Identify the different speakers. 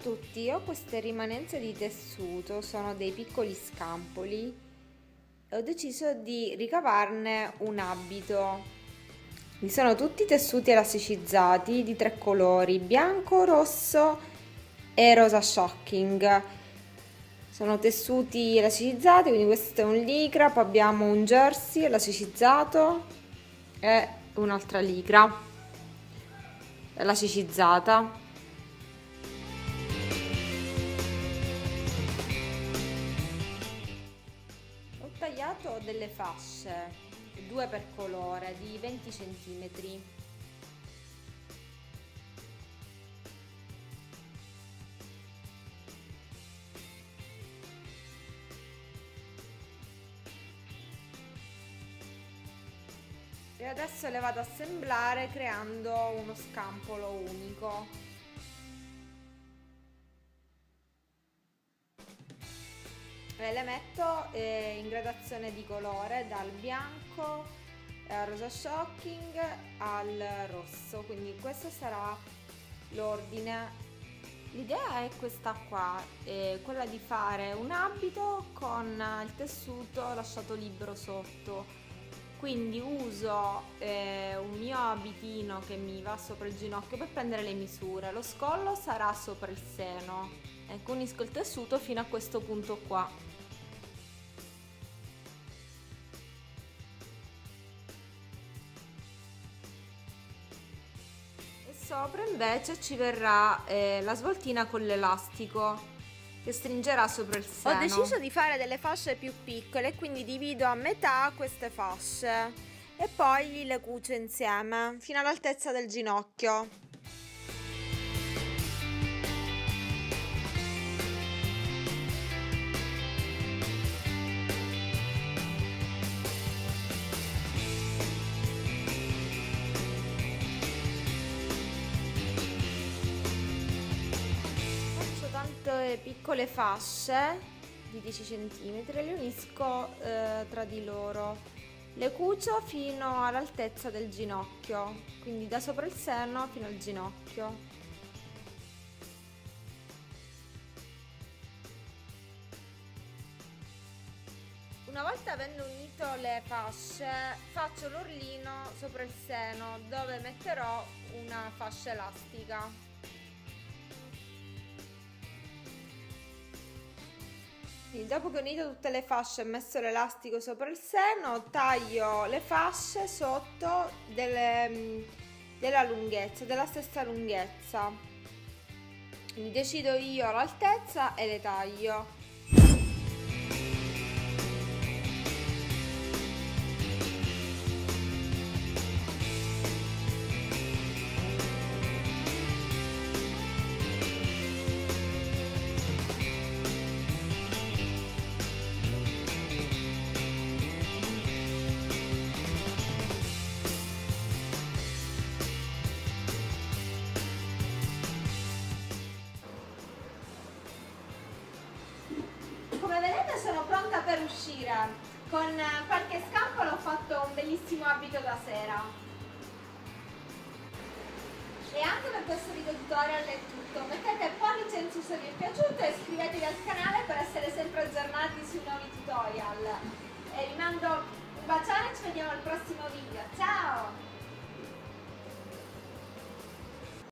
Speaker 1: tutti, ho queste rimanenze di tessuto, sono dei piccoli scampoli e ho deciso di ricavarne un abito. Mi sono tutti tessuti elasticizzati di tre colori, bianco, rosso e rosa shocking. Sono tessuti elasticizzati, quindi questo è un ligra, poi abbiamo un jersey elasticizzato e un'altra ligra elasticizzata. Tagliato delle fasce, due per colore, di 20 cm. E adesso le vado ad assemblare creando uno scampolo unico. Le metto eh, in gradazione di colore dal bianco al rosa shocking al rosso. Quindi questo sarà l'ordine. L'idea è questa qua è quella di fare un abito con il tessuto lasciato libero sotto. Quindi uso eh, un mio abitino che mi va sopra il ginocchio per prendere le misure. Lo scollo sarà sopra il seno. Ecco unisco il tessuto fino a questo punto qua sopra invece ci verrà eh, la svoltina con l'elastico che stringerà sopra il seno. Ho deciso di fare delle fasce più piccole quindi divido a metà queste fasce e poi le cucio insieme fino all'altezza del ginocchio. Piccole fasce di 10 cm le unisco eh, tra di loro. Le cucio fino all'altezza del ginocchio, quindi da sopra il seno fino al ginocchio. Una volta avendo unito le fasce, faccio l'orlino sopra il seno dove metterò una fascia elastica. Quindi dopo che ho unito tutte le fasce e messo l'elastico sopra il seno, taglio le fasce sotto delle, mm, della lunghezza, della stessa lunghezza. Quindi decido io l'altezza e le taglio. Per uscire. Con qualche scampolo ho fatto un bellissimo abito da sera. E anche per questo video tutorial è tutto. Mettete pollice in su se vi è piaciuto e iscrivetevi al canale per essere sempre aggiornati sui nuovi tutorial. E vi mando un bacione e ci vediamo al prossimo video. Ciao!